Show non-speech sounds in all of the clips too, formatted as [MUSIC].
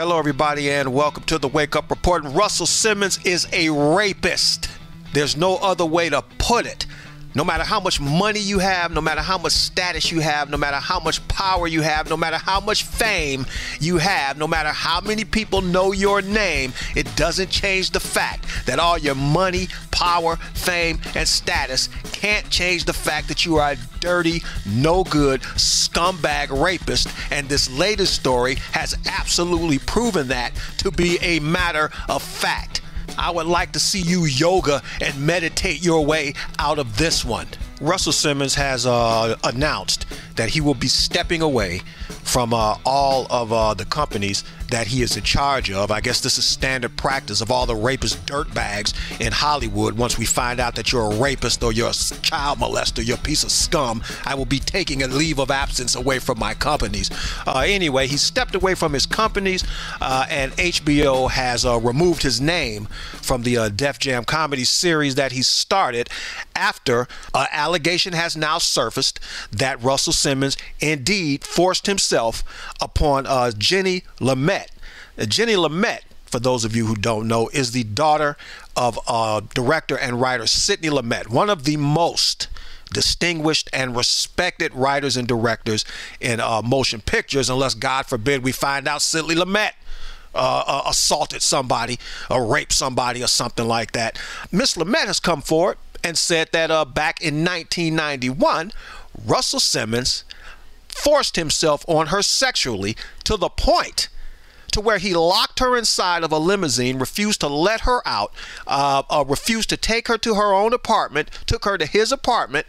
Hello, everybody, and welcome to the Wake Up Report. Russell Simmons is a rapist. There's no other way to put it. No matter how much money you have, no matter how much status you have, no matter how much power you have, no matter how much fame you have, no matter how many people know your name, it doesn't change the fact that all your money, power, fame, and status can't change the fact that you are a dirty, no good, scumbag rapist. And this latest story has absolutely proven that to be a matter of fact. I would like to see you yoga and meditate your way out of this one. Russell Simmons has uh, announced that he will be stepping away from uh, all of uh, the companies that he is in charge of. I guess this is standard practice of all the rapist dirtbags in Hollywood. Once we find out that you're a rapist or you're a child molester, you're a piece of scum, I will be taking a leave of absence away from my companies. Uh, anyway, he stepped away from his companies, uh, and HBO has uh, removed his name from the uh, Def Jam comedy series that he started after uh, allegation has now surfaced that Russell Simmons indeed forced himself upon uh, Jenny Lumet Jenny Lumet, for those of you who don't know, is the daughter of uh, director and writer Sidney Lumet, one of the most distinguished and respected writers and directors in uh, motion pictures, unless God forbid we find out Sidney Lumet. Uh, uh, assaulted somebody or raped somebody or something like that. Miss Lumet has come forward and said that uh, back in 1991, Russell Simmons forced himself on her sexually to the point to where he locked her inside of a limousine, refused to let her out, uh, uh, refused to take her to her own apartment, took her to his apartment,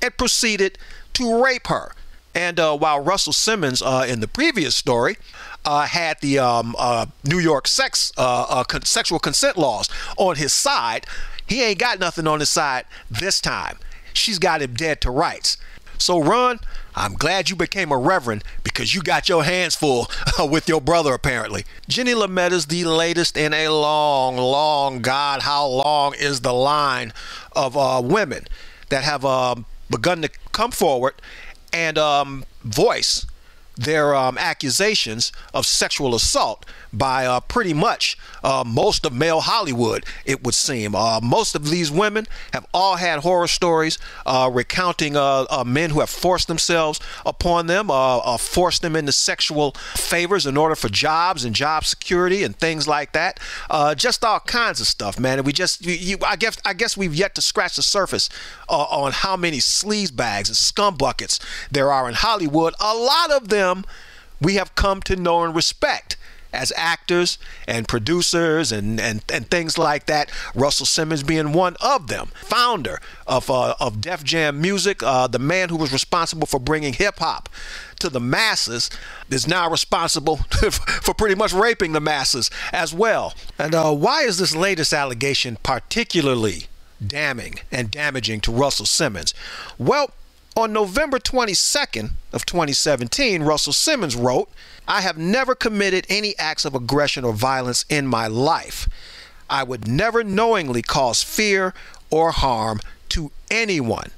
and proceeded to rape her. And uh, while Russell Simmons, uh, in the previous story, uh, had the um, uh, New York sex con- sexual consent laws on his side, he ain't got nothing on his side this time. She's got him dead to rights. So, Ron, I'm glad you became a reverend because you got your hands full [LAUGHS] with your brother, apparently. Jenny Lumet is the latest in a long, long, God, how long is the line of uh, women that have uh, begun to come forward and um, voice their um, accusations of sexual assault by uh, pretty much uh, most of male Hollywood, it would seem. Uh, most of these women have all had horror stories uh, recounting uh, uh, men who have forced themselves upon them, forced them into sexual favors in order for jobs and job security and things like that. just all kinds of stuff, man. We just, you, I guess, I guess we've yet to scratch the surface on how many sleaze bags and scum buckets there are in Hollywood. A lot of them we have come to know and respect as actors and producers and, and, and things like that. Russell Simmons being one of them, founder of, uh, of Def Jam Music, uh, the man who was responsible for bringing hip hop to the masses, is now responsible [LAUGHS] for pretty much raping the masses as well. And uh, why is this latest allegation particularly damning and damaging to Russell Simmons? Well, on November 22nd of 2017, Russell Simmons wrote, I have never committed any acts of aggression or violence in my life. I would never knowingly cause fear or harm to anyone.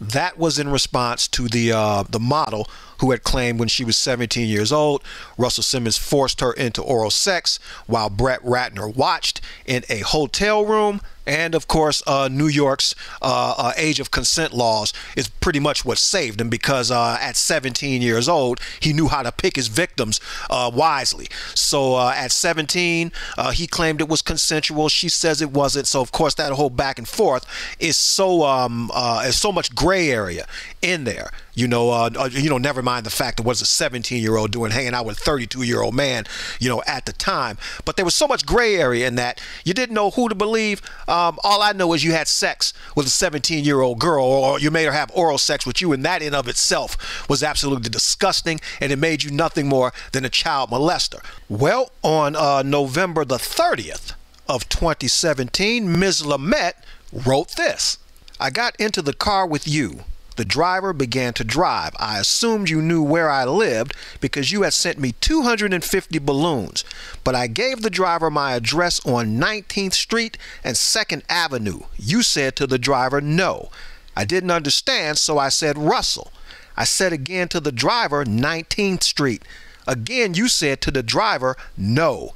That was in response to the uh, the model who had claimed when she was 17 years old, Russell Simmons forced her into oral sex while Brett Ratner watched in a hotel room and of course, uh, New York's uh, uh, age of consent laws is pretty much what saved him because uh, at 17 years old, he knew how to pick his victims uh, wisely. So uh, at 17, he claimed it was consensual. She says it wasn't. So of course, that whole back and forth is so um, is so much gray area in there. You know, uh, you know, never mind the fact that was a 17 year old doing hanging out with a 32 year old man, you know, at the time. But there was so much gray area in that you didn't know who to believe. Um, all I know is you had sex with a 17 year old girl, or you made her have oral sex with you, and that in of itself was absolutely disgusting, and it made you nothing more than a child molester. Well, on uh, November the 30th of 2017, Ms. Lumet wrote this. I got into the car with you the driver began to drive. I assumed you knew where I lived because you had sent me 250 balloons, but I gave the driver my address on 19th Street and 2nd Avenue. You said to the driver, no. I didn't understand, so I said, Russell. I said again to the driver, 19th Street. Again, you said to the driver, no.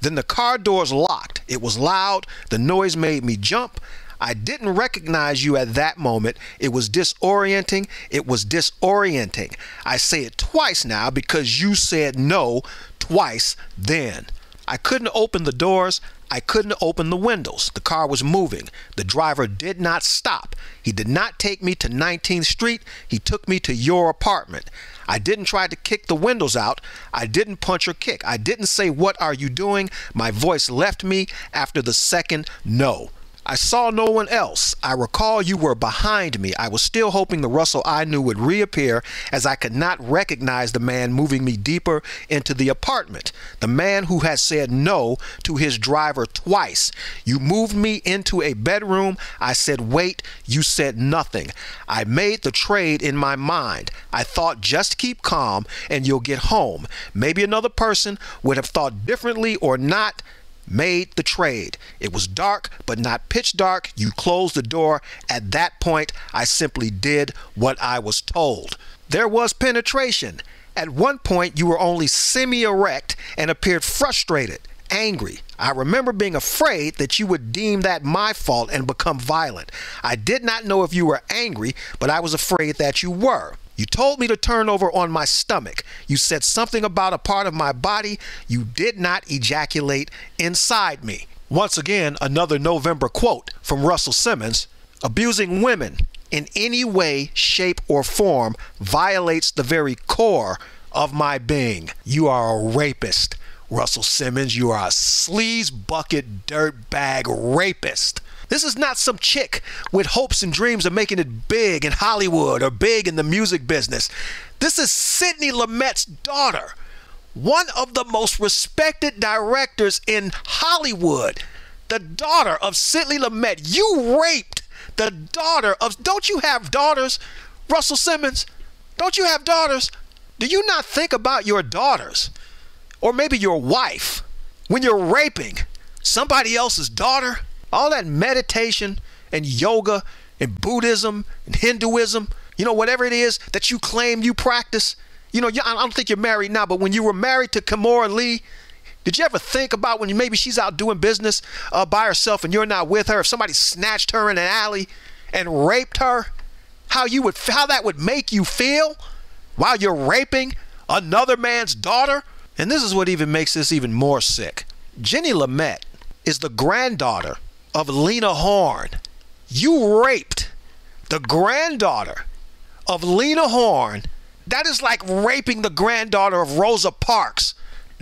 Then the car doors locked. It was loud. The noise made me jump. I didn't recognize you at that moment. It was disorienting. It was disorienting. I say it twice now because you said no twice then. I couldn't open the doors. I couldn't open the windows. The car was moving. The driver did not stop. He did not take me to 19th Street. He took me to your apartment. I didn't try to kick the windows out. I didn't punch or kick. I didn't say, What are you doing? My voice left me after the second no. I saw no one else. I recall you were behind me. I was still hoping the Russell I knew would reappear as I could not recognize the man moving me deeper into the apartment. The man who had said no to his driver twice. You moved me into a bedroom. I said, wait. You said nothing. I made the trade in my mind. I thought, just keep calm and you'll get home. Maybe another person would have thought differently or not made the trade. It was dark, but not pitch dark. You closed the door. At that point, I simply did what I was told. There was penetration. At one point, you were only semi erect and appeared frustrated, angry. I remember being afraid that you would deem that my fault and become violent. I did not know if you were angry, but I was afraid that you were. You told me to turn over on my stomach. You said something about a part of my body. You did not ejaculate inside me. Once again, another November quote from Russell Simmons Abusing women in any way, shape, or form violates the very core of my being. You are a rapist, Russell Simmons. You are a sleaze bucket dirtbag rapist. This is not some chick with hopes and dreams of making it big in Hollywood or big in the music business. This is Sidney Lumet's daughter, one of the most respected directors in Hollywood. The daughter of Sidney Lumet. You raped the daughter of. Don't you have daughters, Russell Simmons? Don't you have daughters? Do you not think about your daughters? Or maybe your wife when you're raping somebody else's daughter? All that meditation and yoga and Buddhism and Hinduism, you know, whatever it is that you claim you practice, you know, I don't think you're married now, but when you were married to Kimora Lee, did you ever think about when maybe she's out doing business uh, by herself and you're not with her? If somebody snatched her in an alley and raped her, how you would how that would make you feel while you're raping another man's daughter? And this is what even makes this even more sick. Jenny Lumet is the granddaughter of Lena Horne. You raped the granddaughter of Lena Horne. That is like raping the granddaughter of Rosa Parks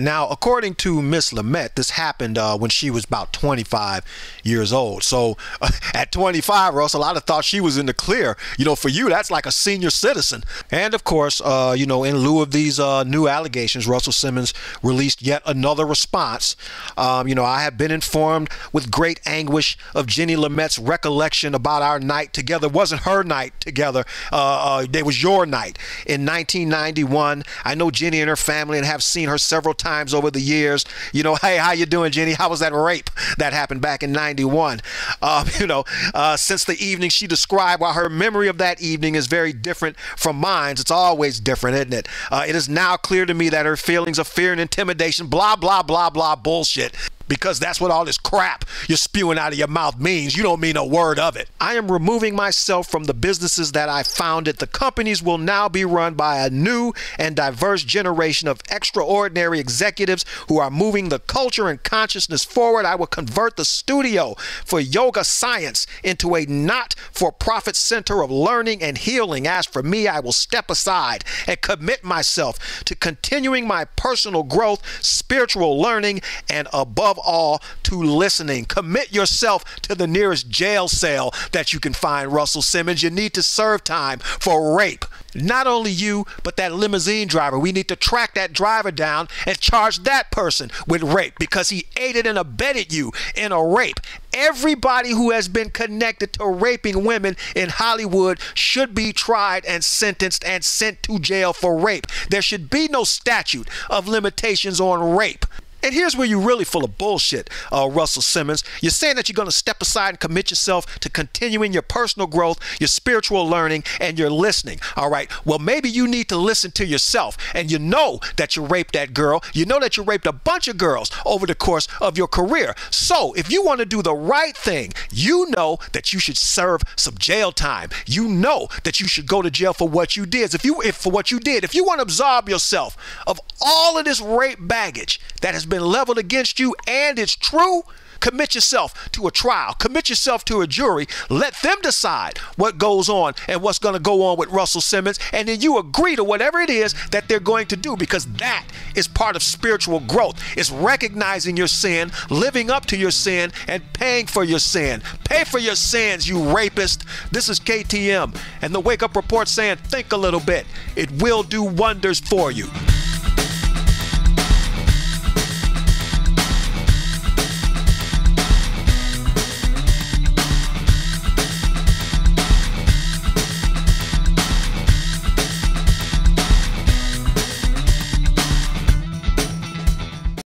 now, according to Miss Lumet, this happened uh, when she was about 25 years old. So, uh, [LAUGHS] at 25, Russell, I'd have thought she was in the clear. You know, for you, that's like a senior citizen. And of course, uh, you know, in lieu of these uh, new allegations, Russell Simmons released yet another response. Um, you know, I have been informed with great anguish of Jenny Lumet's recollection about our night together. It wasn't her night together. Uh, uh, it was your night in 1991. I know Jenny and her family and have seen her several times over the years. You know, [LAUGHS] hey, how you doing, Jenny? How was that rape that happened back in '91? Uh, [LAUGHS] you know, uh, since the evening she described, while her memory of that evening is very different from mine, it's always different, isn't it? Uh, it is now clear to me that her feelings of fear and intimidation, blah blah blah blah bullshit, because that's what all this crap you're spewing out of your mouth means. You don't mean a word of it. I am removing myself from the businesses that I founded. The companies will now be run by a new and diverse generation of extraordinary executives who are moving the culture and consciousness forward. I will convert the studio for yoga science into a not for profit center of learning and healing. As for me, I will step aside and commit myself to continuing my personal growth, spiritual learning, and above all to listening. Commit yourself to the nearest jail cell that you can find, Russell Simmons. You need to serve time for rape. Not only you, but that limousine driver. We need to track that driver down and charge that person with rape because he aided and abetted you in a rape. Everybody who has been connected to raping women in Hollywood should be tried and sentenced and sent to jail for rape. There should be no statute of limitations on rape. And here's where you're really full of bullshit, uh, Russell Simmons. You're saying that you're going to step aside and commit yourself to continuing your personal growth, your spiritual learning, and your listening. All right. Well, maybe you need to listen to yourself. And you know that you raped that girl. You know that you raped a bunch of girls over the course of your career. So if you want to do the right thing, you know that you should serve some jail time. You know that you should go to jail for what you did. If you if for what you did, if you want to absolve yourself of all of this rape baggage that has been leveled against you and it's true, commit yourself to a trial, commit yourself to a jury, let them decide what goes on and what's going to go on with Russell Simmons, and then you agree to whatever it is that they're going to do because that is part of spiritual growth. It's recognizing your sin, living up to your sin, and paying for your sin. Pay for your sins, you rapist. This is KTM, and the Wake Up Report saying, think a little bit. It will do wonders for you.